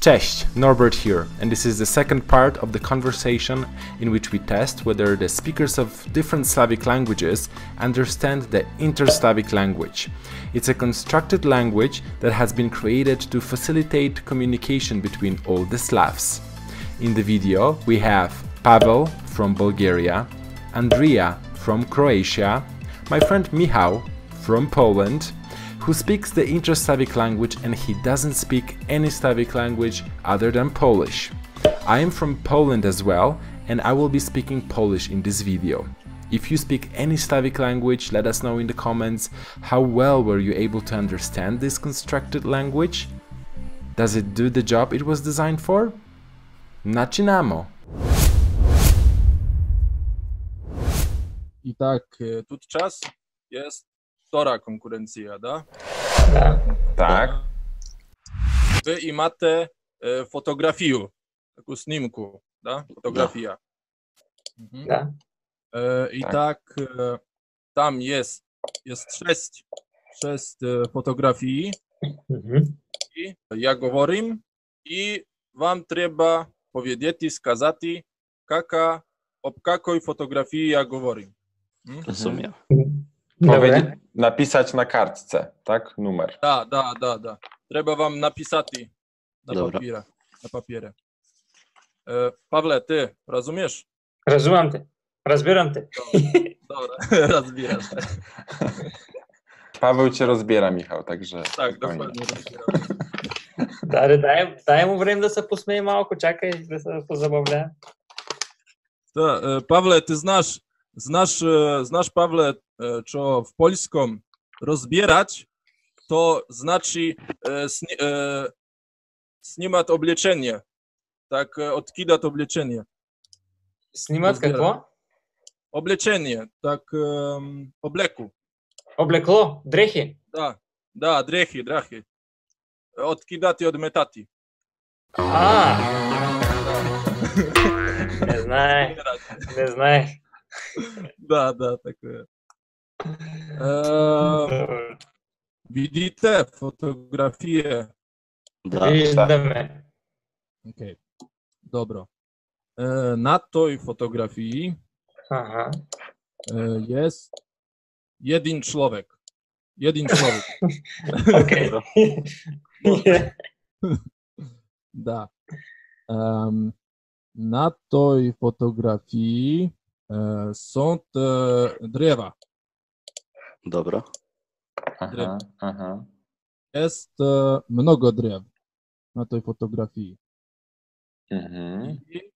Cześć, Norbert here, and this is the second part of the conversation in which we test whether the speakers of different Slavic languages understand the Inter-Slavic language. It's a constructed language that has been created to facilitate communication between all the Slavs. In the video, we have Pavel from Bulgaria, Andrea from Croatia, my friend Michał from Poland, who speaks the Inter-Slavic language and he doesn't speak any Slavic language other than Polish. I am from Poland as well and I will be speaking Polish in this video. If you speak any Slavic language, let us know in the comments how well were you able to understand this constructed language? Does it do the job it was designed for? Начинамо! I tak, e, тут czas jest Tora konkurencija, da? Tak. Wy imate fotografiju, taku snimku, da? Fotografija. Mhm. E, I tak, tak e, tam jest, jest sześć, sześć e, fotografii mhm. i ja mówię i wam trzeba powiedzieć, skazać, jaka, o jakiej fotografii ja mówię. Mhm. Rozumiem. Mhm. Добре. Powiedzieć, napisać na kartce, tak? Numer. Да, да, да, да. Треба вам написати на Добре. папіра, на папірі. Е, Павле, ти розумієш? Розумам те. Разбирам те. Добре, розбираєш. Paweł cię rozbiera, Michał, także. Так, spokojnie. dokładnie розбираєш. Да, дай, дай му време да се посмее малко, чакай да се позабавлява. Та, е, Павле, ти знаєш, знаєш, е, знаєш, Павле, е, що в польському розбирати, то значить е, сні, е, знімати облічення. Так, е, откидати облічення. Снимат Разбирам. какво? Облічення, так, ем, облеку. Облекло, дрехи. Да, да, дрехи, дрехи. Откидати, одметати. А, не знае, не знае. Да, да, таке. Eee, e, widzite fotografię. Tak, tak. Widzimy. Okej, dobro. Eee, na tej fotografii Aha. Eee, jest jeden człowiek. Jeden człowiek. ok Da. Ehm, na tej fotografii e, są e, drzewa. Dobra. Aha, aha. Jest e, mnogo drzew na tej fotografii. Mhm. I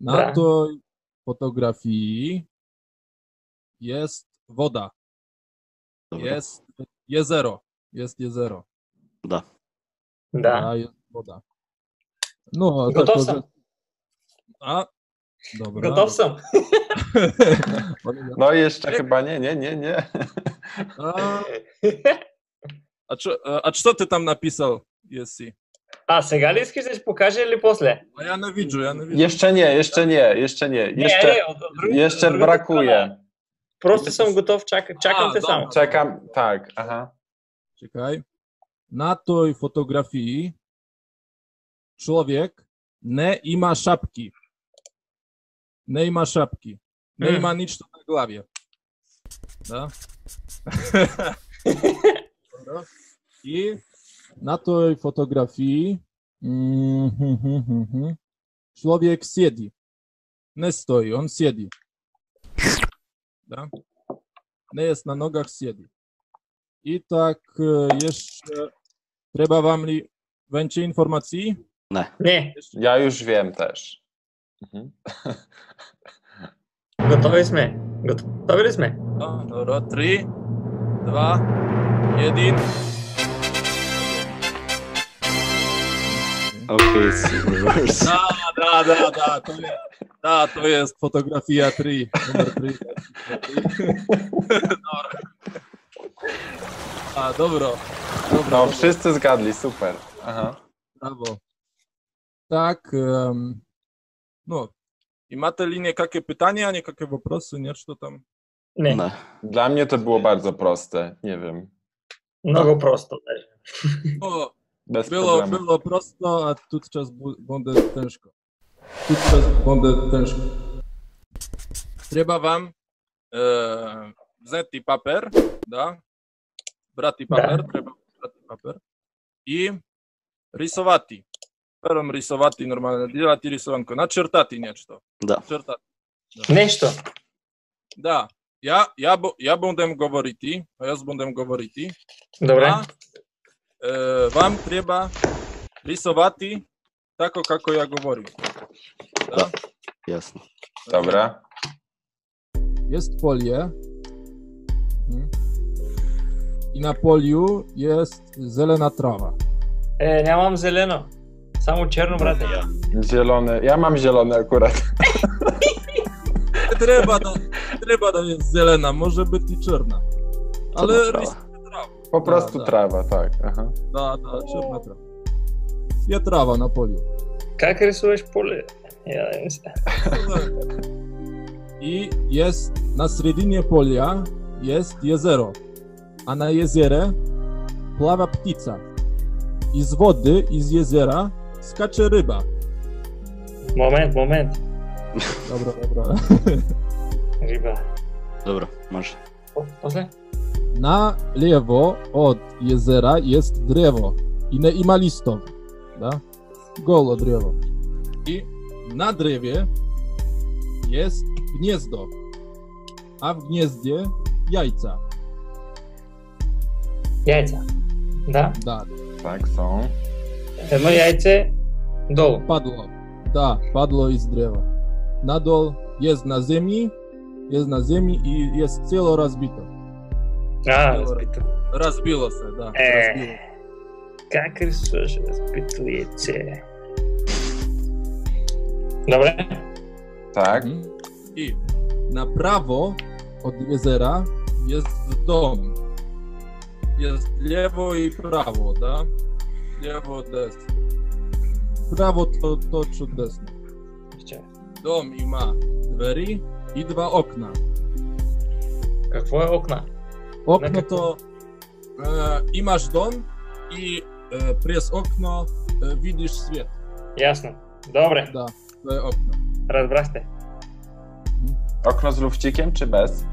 na Tak. tej fotografii jest woda. Dobra. Jest jezero. Jest jezero. Da. Да. A jest woda. No, Gotov tako, sam. że- A, dobra. Готов съм. No i jeszcze chyba nie, nie, nie, nie. a, a, čo, a, a co ty tam napisał, Jesse? А, сега ли искаш да ще покажа или после? A ja nie widzę, ja nie widzę. Jeszcze nie, jeszcze nie, jeszcze nie. Не, Jeszcze, не, от- от други- jeszcze от другата страна. brakuje. Просто съм готов, чакам, чакам А, те добре. само. Czekam, tak, aha. Czekaj. Na tej fotografii człowiek nie ma szapki. Nie ma szapki. Nie Mm. ma nic na głowie. Da? Dobra. I na tej fotografii mm, hm, hm, hm, człowiek siedzi. Nie stoi, on siedzi. Da? Nie jest na nogach, siedzi. I tak e, jeszcze trzeba wam li więcej informacji? Ne. Не, Ja już wiem też. Mhm. Gotovi jsme. Gotovili jsme. No, dobro, tři, dva, jeden. Okay, Da, da, da, da, to je, da, to je fotografija 3, number 3. dobro. A, dobro. dobro no, dobro. wszyscy zgadli, super. Aha. Brawo. Tak, um, no. I macie linię, jakie pytania, nie jakie вопросы, nie, что tam? Не, Ne. Dla mnie to było bardzo proste, nie wiem. много просто даже. No, Bez Było, problemu. było prosto, a tu czas bu- będzie ciężko. Tu czas będzie ciężko. Trzeba wam e, wziąć papier, da? Brati papier, trzeba brati papier i verujem risovati normalno, delati risanko, načrtati nešto. Da. Načrtati. Da. Nešto. Da, ja, ja, bo, ja budem govoriti, jaz budem govoriti. Dobre. A, e, vam treba risovati tako, kako ja govorim. Da, da. jasno. Jest polie. Hmm. I na poliu jest zelena trawa. E, ja mam zielono. Samą czerną radę ja. Zielony. Ja mam zielony akurat. Treba nam, treba jest zielona, może być i czerna. Ale trawa. Po prostu da, trawa, tak. Aha. Da, da, czerna trawa. Ja trawa na polu. Jak rysujesz pole? Ja nie I jest na sredinie polia jest jezero, a na jezierę pława ptica. I z wody, i z jezera Skacze ryba. Moment, moment. Dobra, dobra. Ryba. Dobra, masz. Proszę? Na lewo od jezera jest drzewo. I, nie, i ma listów. Da? Golo drzewo. I na drzewie jest gniezdo. A w gnieździe jajca. Jajca. Da? Da. Tak, są. Едно яйце долу. padło. Da, padło i z drzewa. Nadol jest na ziemi, jest na ziemi i jest cielo rozbito. А, разбито. Rozbiło się, da. Е, Rozbiło. как рисуваш разбито яйце? Добре. Tak. Mhm. I na prawo od jezera jest dom. Jest lewo i prawo, da? Lewo, des. Prawo to, to czy desno. Ще. Dom ima двері i dwa okna. Какво е окна? Okno Na to e, imasz dom i e, przez okno e, widzisz świat. Ясно. Добре. Da, to jest okno. Разбрахте. Okno z lufcikiem czy bez?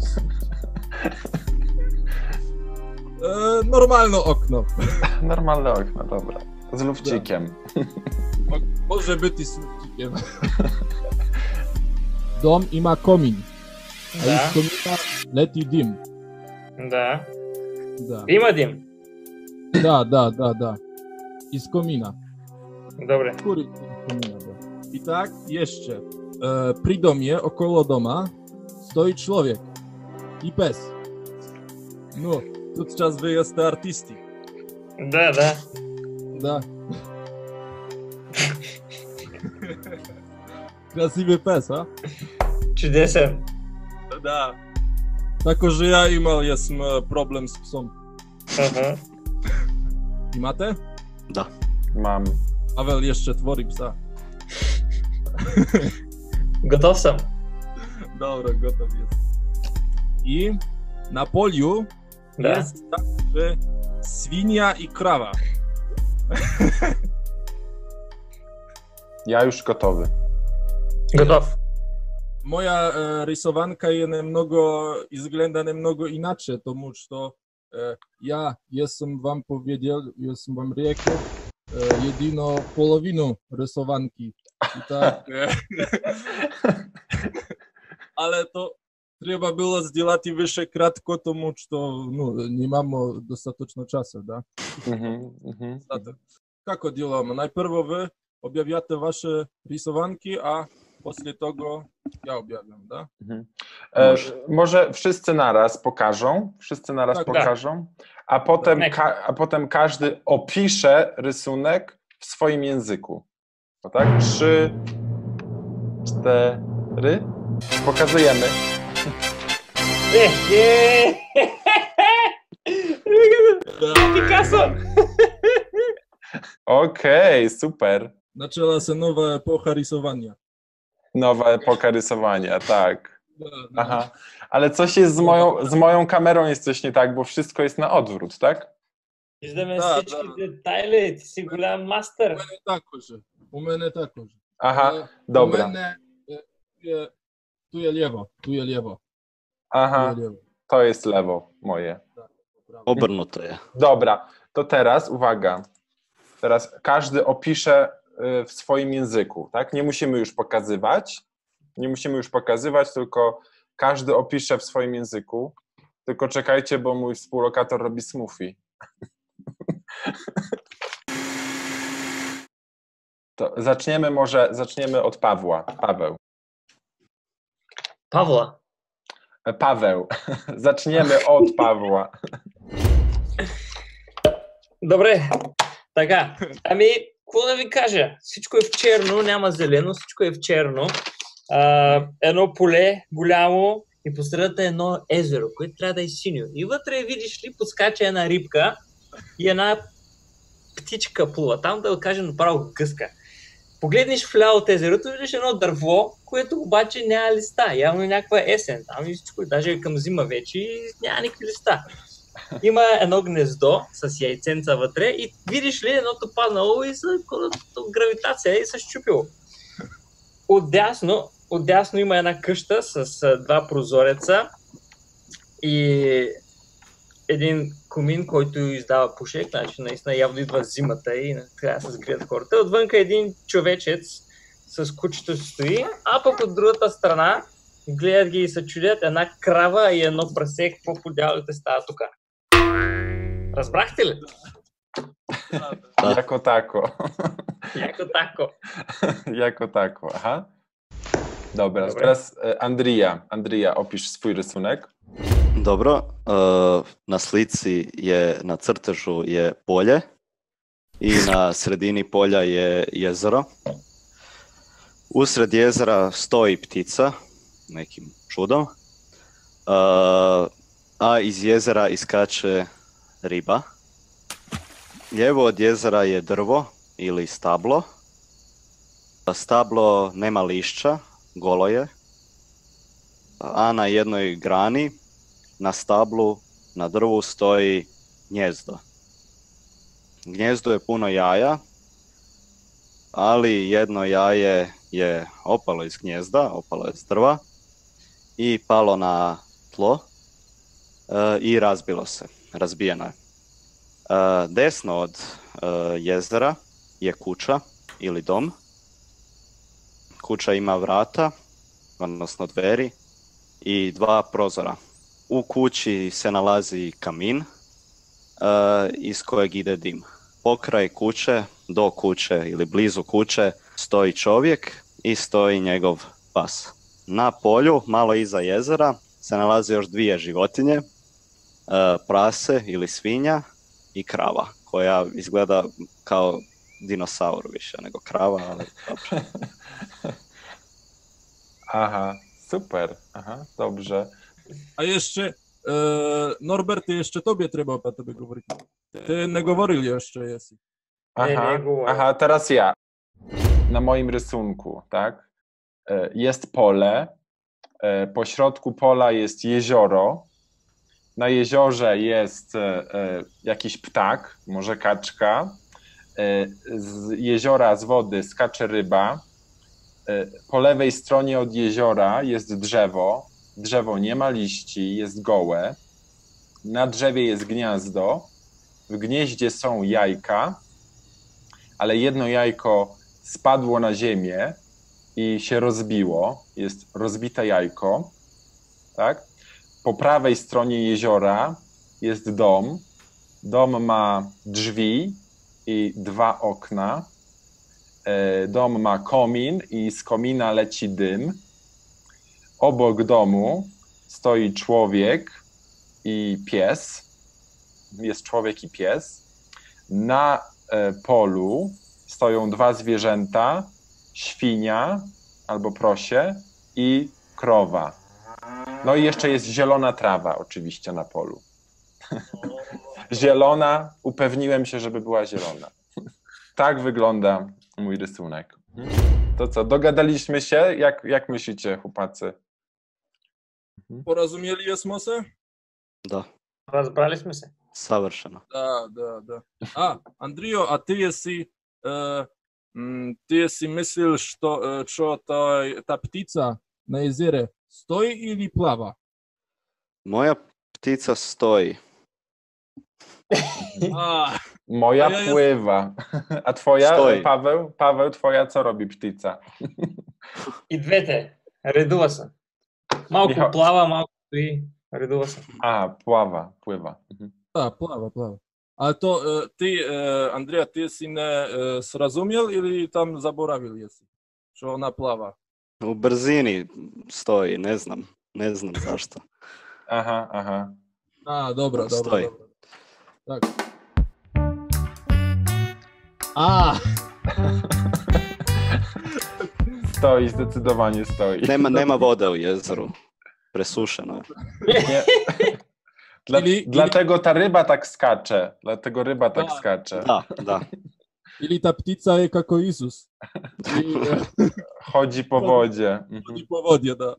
E, normalne okno. Normalne okno, dobra. Z lufcikiem. Tak. Mo może być i z lufcikiem. Dom i ma komin. A da. iz komina leti dim. Da. da. Ima dim. Da, da, da, da. z komina. Dobre. Kuri, komina, da. I tak jeszcze. E, przy domie, około doma, stoi człowiek i pies. No. Podczas wyjazd do artysty. Da, da. Da. Krasiwy pes, a? 30. Da. Tako, że ja imał e, problem z psem. I macie? Da. Mam. Paweł jeszcze tworzy psa. Gotov sam. Dobra, gotów jest. I na poliu Da. Jest także Swinia i Krawa. Ja już gotowy. Gotów. Moja e, rysowanka je mnogo, izgleda mnogo inaczej, tomu što e, ja jestem wam powiedział, jestem wam rekao, e, połowinu rysowanki. I tak, e, ale to treba bilo zdelati više kratko, tomu što ну, nemamo dostatočno časa, da? Uh-huh, uh-huh. Sada, kako djelujemo? A poslije toga ja objawiam, da? Mhm. E, może wszyscy naraz pokażą, wszyscy naraz tak, pokażą. A, potem ka- a potem każdy opisze rysunek w swoim języku. No tak? Trzy, cztery. Pokazujemy. Е, е. Пикасо. Okej, super. Zaczęła się nowa epocha rysowania. Nowa epoka rysowania, tak. Da, da. Aha. Ale coś jest z moją, z moją kamerą jest coś nie tak, bo wszystko jest na odwrót, tak? Виждаме Да, всички да. детайли. Ти си голям мастър. У мене також. У мене також. Aha, Е, У dobra. мене е, е, tu je lewo, tu je lewo. Aha, je lewo. to jest lewo moje. Obrnute. Dobra, to teraz uwaga. Teraz każdy opisze y, w swoim języku, tak? Nie musimy już pokazywać, nie musimy już pokazywać, tylko każdy opisze w swoim języku. Tylko czekajcie, bo mój współlokator robi smoothie. To zaczniemy może, zaczniemy od Pawła. Paweł. Павла. E, Paweł. Zaczniemy od Pawła. Добре. Така. Ами, какво да ви кажа? Всичко е в черно, няма зелено, всичко е в черно. А, едно поле голямо и по средата е едно езеро, което трябва да е синьо. И вътре, видиш ли, подскача една рибка и една птичка плува. Там да кажем направо гъска. Погледнеш в ляво от езерото, виждаш едно дърво, което обаче няма листа. Явно е някаква есен. Там и всичко, даже е към зима вече и няма никакви листа. Има едно гнездо с яйценца вътре и видиш ли едното паднало и от гравитация и се щупило. Отдясно, отдясно има една къща с два прозореца и един комин, който издава пушек, значи наистина явно идва зимата и трябва да се сгрият хората. Отвънка един човечец с кучето си стои, а пък от другата страна гледат ги и се чудят една крава и едно прасе, какво по дяволите става тук. Разбрахте ли? Jako tako. Яко тако. jako tako. Aha. Dobra, Dobra. teraz Andrija. Andrija, opisz swój rysunek. Dobro, uh, na slici je, na crtežu je polje i na sredini polja je jezero. Usred jezera stoji ptica, nekim čudom, uh, a iz jezera iskače riba. Lijevo od jezera je drvo ili stablo. Stablo nema lišća, golo je, a na jednoj grani na stablu na drvu stoji gnjezdo. Gnjezdo je puno jaja, ali jedno jaje je opalo iz gnjezda, opalo je s drva i palo na tlo e, i razbilo se, razbijeno je. E, desno od e, jezera je kuća ili dom. Kuća ima vrata, odnosno dveri i dva prozora. U kući se nalazi kamin e, iz kojeg ide dim. Pokraj kuće, do kuće ili blizu kuće stoji čovjek i stoji njegov pas. Na polju, malo iza jezera, se nalaze još dvije životinje, e, prase ili svinja i krava, koja izgleda kao dinosaur više nego krava, ali dobro. Aha, super. Aha, dobrze. A jeszcze, e, Norbert, jeszcze tobie trzeba o tobie mówić. Ty nie govoryl jeszcze jest. Aha, aha, teraz ja. Na moim rysunku, tak? E, jest pole, e, po środku pola jest jezioro, na jeziorze jest e, jakiś ptak, może kaczka, z jeziora, z wody skacze ryba, po lewej stronie od jeziora jest drzewo, Drzewo nie ma liści, jest gołe. Na drzewie jest gniazdo. W gnieździe są jajka ale jedno jajko spadło na ziemię i się rozbiło. Jest rozbite jajko. Tak? Po prawej stronie jeziora jest dom. Dom ma drzwi i dwa okna. E, Dom ma komin i z komina leci dym. Obok domu stoi człowiek i pies. Jest człowiek i pies. Na e, polu stoją dwa zwierzęta: świnia albo prosie i krowa. No i jeszcze jest zielona trawa, oczywiście na polu. zielona, upewniłem się, żeby była zielona. tak wygląda mój rysunek. To co, dogadaliśmy się? Jak, jak myślicie, chłopacy? Mhm. Porazumjeli jesmo se? Da. Razbrali smo se. Savršeno. Da, da, da. A, Andrijo, a ti jesi, uh, eh, m, ti si mislil, što, eh, čo ta, ta ptica na jezere stoji ili plava? Moja ptica stoji. A, Moja a ja pływa. A twoja, Stoi. Eh, Paweł, Paweł, twoja co robi ptica? I dwie te, rydusa. Малко Миха- плава, малко стои. Редува се. A, pława, pływa. Mhm. da, plava, plava. A to e, ti, e, Andrija, ti si ne e, srazumjel ili tam zaboravil jesi? Što ona plava? U brzini stoji, ne znam. Ne znam zašto. Aha, aha. A, dobro, dobro, Stoji. dobro. Tak. A, Stoi, zdecydowanie stoi. Nie ma, nie ma wody w jezioro. Przesuszone. Dla, ili, dlatego ta ryba tak skacze. Dlatego ryba tak da, skacze. Da, da. Ili ta ptica jest jako Jezus. Chodzi po wodzie. Mhm. Chodzi po wodzie, da.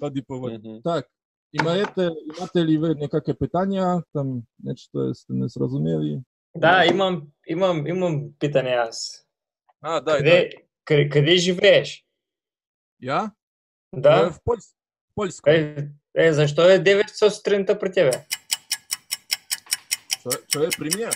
Chodzi po wodzie. Mhm. Tak. I macie, i macie li wy jakieś pytania? Tam, nie czy to jest, nie zrozumieli? Da, imam, imam, imam pytania. A, daj, Kde, daj. Kde, kde żyjesz? Ja? E, Да. W, Pols w Poljskoj. Е, е, защо е 9 часа сутринта при тебе? Čo, čo je pri mne?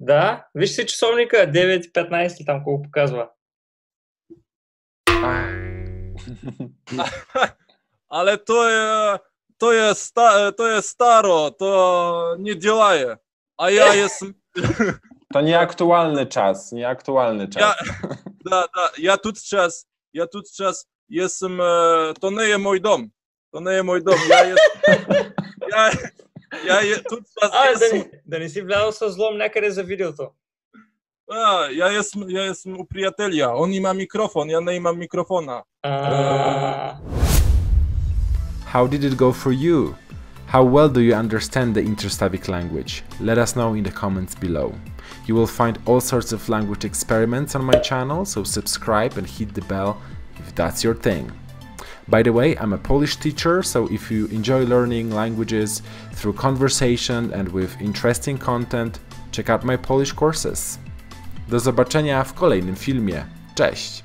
Да, виж си часовника, 9.15 или там колко показва. Ale to je, to je, sta, to je staro, to nie działaje. A ja jestem, To nieaktualny czas. Nieaktualny czas. Ja- da, da, ja тут сейчас, ja тут сейчас jestem, to nie jest mój dom, to nie jest mój dom, ja jestem, ja, ja je, tu A, jestem. Da nisi vladal sa zlom nekade za. A, ja jestem, ja jestem u przyjaciela, on ma mikrofon, ja nie mam mikrofona. How did it go for you? How well do you understand the Interslavic language? Let us know in the comments below. You will find all sorts of language experiments on my channel, so subscribe and hit the bell if that's your thing. By the way, I'm a Polish teacher, so if you enjoy learning languages through conversation and with interesting content, check out my Polish courses. Do zobaczenia w kolejnym filmie. Cześć!